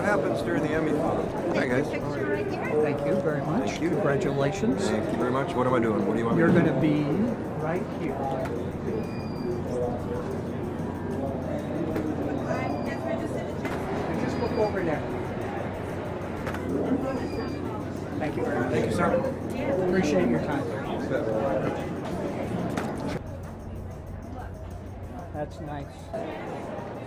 what happens during the Emmy. Hi, guys. Thank you very much. Thank you. Congratulations. Thank you very much. What am I doing? What do you want me You're going to be right here. Just look over there. Thank you very much. Thank you, sir. Appreciate your time. That's nice.